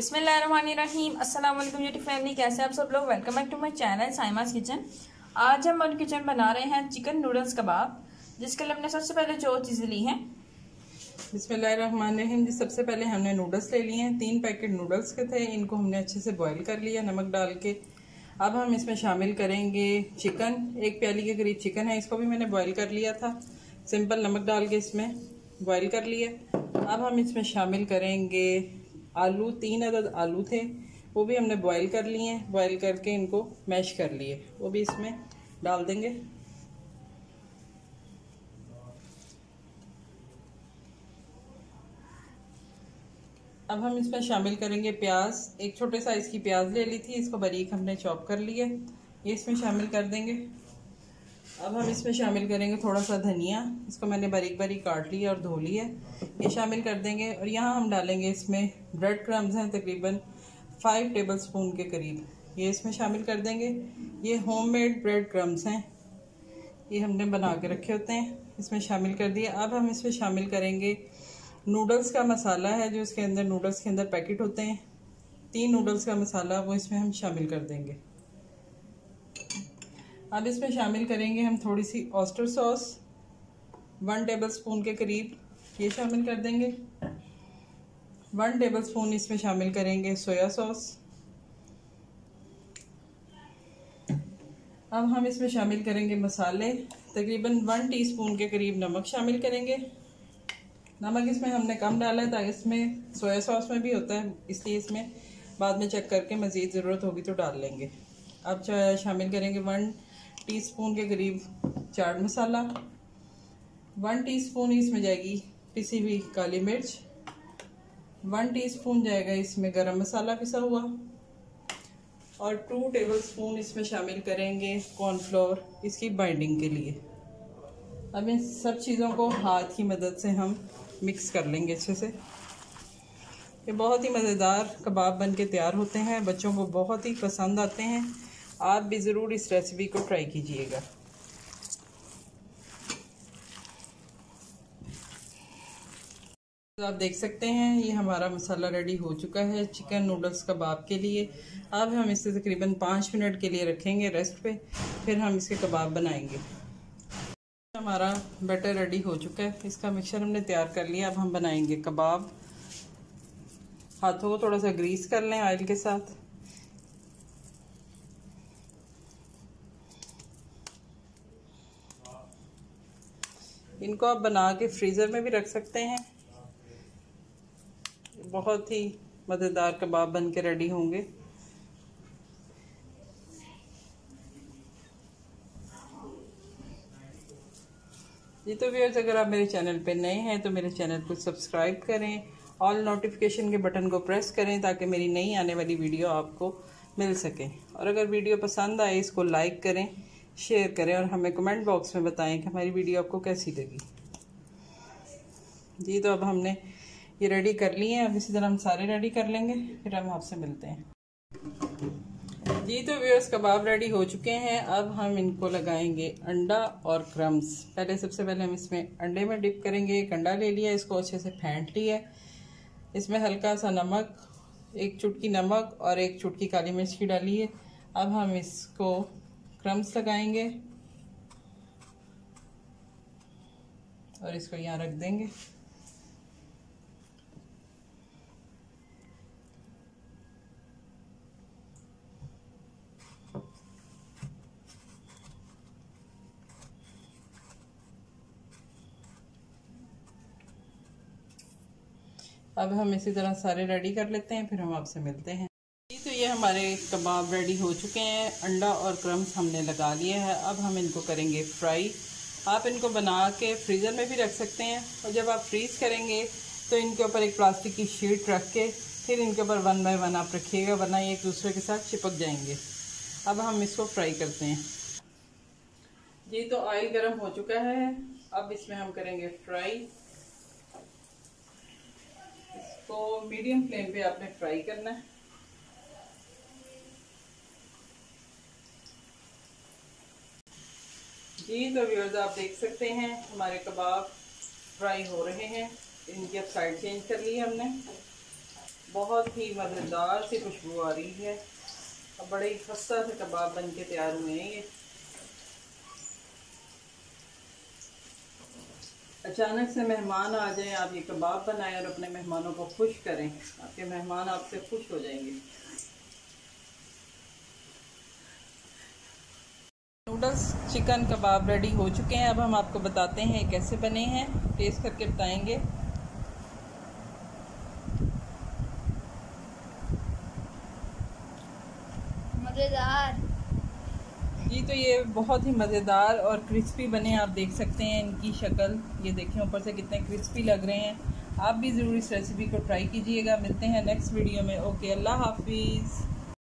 बिस्मिल्लाहिर्रहमानिर्रहीम। अस्सलाम वालेकुम यूट्यूब फैमिली कैसे आप सब लोग? Welcome back to my channel Saima's kitchen आज हम और किचन बना रहे हैं चिकन नूडल्स कबाब जिसके लिए हमने सबसे पहले जो चीज़ें ली हैं। बिस्मिल्लाहिर्रहमानिर्रहीम जी, सबसे पहले हमने नूडल्स ले लिए हैं। तीन पैकेट नूडल्स के थे, इनको हमने अच्छे से बॉईल कर लिया नमक डाल के। अब हम इसमें शामिल करेंगे चिकन एक प्याली के करीब चिकन है, इसको भी मैंने बॉईल कर लिया था। सिंपल नमक डाल के इसमें बॉईल कर लिया। अब हम इसमें शामिल करेंगे आलू, तीन अदद आलू थे, वो भी हमने बॉईल कर लिए हैं बॉईल करके इनको मैश कर लिए वो भी इसमें डाल देंगे। अब हम इसमें शामिल करेंगे प्याज। एक छोटे साइज़ की प्याज ले ली थी, इसको बारीक हमने चॉप कर लिया ये इसमें शामिल कर देंगे। अब हम इसमें शामिल करेंगे थोड़ा सा धनिया। इसको मैंने बारीक बारीक काट लिया और धो लिया। ये शामिल कर देंगे और यहाँ हम डालेंगे इसमें ब्रेड क्रम्स हैं तकरीबन फाइव टेबल स्पून के करीब। ये इसमें शामिल कर देंगे। ये होममेड ब्रेड क्रम्स हैं। ये हमने बना के रखे होते हैं। इसमें शामिल कर दिया। अब हम इसमें शामिल करेंगे नूडल्स का मसाला है, जो इसके अंदर नूडल्स के अंदर पैकेट होते हैं। तीन नूडल्स का मसाला, वो इसमें हम शामिल कर देंगे। अब इसमें शामिल करेंगे हम थोड़ी सी oyster sauce one tablespoon के करीब, ये शामिल कर देंगे। वन टेबल स्पून इसमें शामिल करेंगे सोया सॉस। अब हम इसमें शामिल करेंगे मसाले, तकरीबन वन टीस्पून के करीब नमक शामिल करेंगे। नमक इसमें हमने कम डाला है, ताकि इसमें सोया सॉस में भी होता है, इसलिए इसमें बाद में चेक करके मज़ीद ज़रूरत होगी तो डाल लेंगे। अब शामिल करेंगे वन टीस्पून के करीब चाट मसाला, वन टीस्पून इसमें जाएगी पिसी हुई काली मिर्च, वन टीस्पून जाएगा इसमें गरम मसाला पिसा हुआ और टू टेबल स्पून इसमें शामिल करेंगे कॉर्नफ्लोर इसकी बाइंडिंग के लिए। अब इन सब चीज़ों को हाथ की मदद से हम मिक्स कर लेंगे अच्छे से। ये बहुत ही मज़ेदार कबाब बन के तैयार होते हैं, बच्चों को बहुत ही पसंद आते हैं। आप भी ज़रूर इस रेसिपी को ट्राई कीजिएगा। तो आप देख सकते हैं, ये हमारा मसाला रेडी हो चुका है चिकन नूडल्स कबाब के लिए। अब हम इसे तकरीबन पाँच मिनट के लिए रखेंगे रेस्ट पे, फिर हम इसके कबाब बनाएँगे। हमारा बैटर रेडी हो चुका है, इसका मिक्सचर हमने तैयार कर लिया, अब हम बनाएँगे कबाब हाथों को थोड़ा सा ग्रीस कर लें ऑयल के साथ। इनको आप बना के फ्रीज़र में भी रख सकते हैं। बहुत ही मज़ेदार कबाब बन के रेडी होंगे। जी तो व्यूअर्स अगर आप मेरे चैनल पे नए हैं तो मेरे चैनल को सब्सक्राइब करें। ऑल नोटिफिकेशन के बटन को प्रेस करें ताकि मेरी नई आने वाली वीडियो आपको मिल सके। और अगर वीडियो पसंद आए, इसको लाइक करें। शेयर करें और हमें कमेंट बॉक्स में बताएँ कि हमारी वीडियो आपको कैसी लगी। जी तो अब हमने ये रेडी कर लिए हैं। अब इसी तरह हम सारे रेडी कर लेंगे, फिर हम आपसे मिलते हैं। जी तो व्यूअर्स कबाब रेडी हो चुके हैं। अब हम इनको लगाएँगे अंडा और क्रम्स पहले, सबसे पहले हम इसमें अंडे में डिप करेंगे। एक अंडा ले लिया, इसको अच्छे से फेंट लिया। इसमें हल्का सा नमक, एक चुटकी नमक और एक चुटकी काली मिर्च की डाली है। अब हम इसको क्रम्स लगाएँगे। और इसको यहाँ रख देंगे। अब हम इसी तरह सारे रेडी कर लेते हैं, फिर हम आपसे मिलते हैं। ये हमारे कबाब रेडी हो चुके हैं। अंडा और क्रम्स हमने लगा लिए हैं। अब हम इनको करेंगे फ्राई आप इनको बना के फ्रीज़र में भी रख सकते हैं। और जब आप फ्रीज़ करेंगे तो इनके ऊपर एक प्लास्टिक की शीट रख के, फिर इनके ऊपर वन बाय वन आप रखिएगा, वरना ये एक दूसरे के साथ चिपक जाएँगे। अब हम इसको फ्राई करते हैं। जी तो ऑयल गर्म हो चुका है। अब इसमें हम करेंगे फ्राई इसको मीडियम फ्लेम पे आपने फ्राई करना है। जी तो व्यूअर्स आप देख सकते हैं, हमारे कबाब फ्राई हो रहे हैं। इनकी अब साइड चेंज कर ली हमने। बहुत ही मज़ेदार सी खुशबू आ रही है। और बड़े ही खस्ता से कबाब बन के तैयार हुए हैं ये। अचानक से मेहमान आ जाएँ, आप ये कबाब बनाएँ और अपने मेहमानों को खुश करें। आपके मेहमान आपसे खुश हो जाएँगे। नूडल्स चिकन कबाब रेडी हो चुके हैं। अब हम आपको बताते हैं कैसे बने हैं। टेस्ट करके बताएँगे। मज़ेदार। जी तो ये बहुत ही मज़ेदार और क्रिस्पी बने। आप देख सकते हैं इनकी शक्ल। ये देखें ऊपर से कितने क्रिस्पी लग रहे हैं। आप भी ज़रूर इस रेसिपी को ट्राई कीजिएगा। मिलते हैं नेक्स्ट वीडियो में। ओके अल्लाह हाफिज़।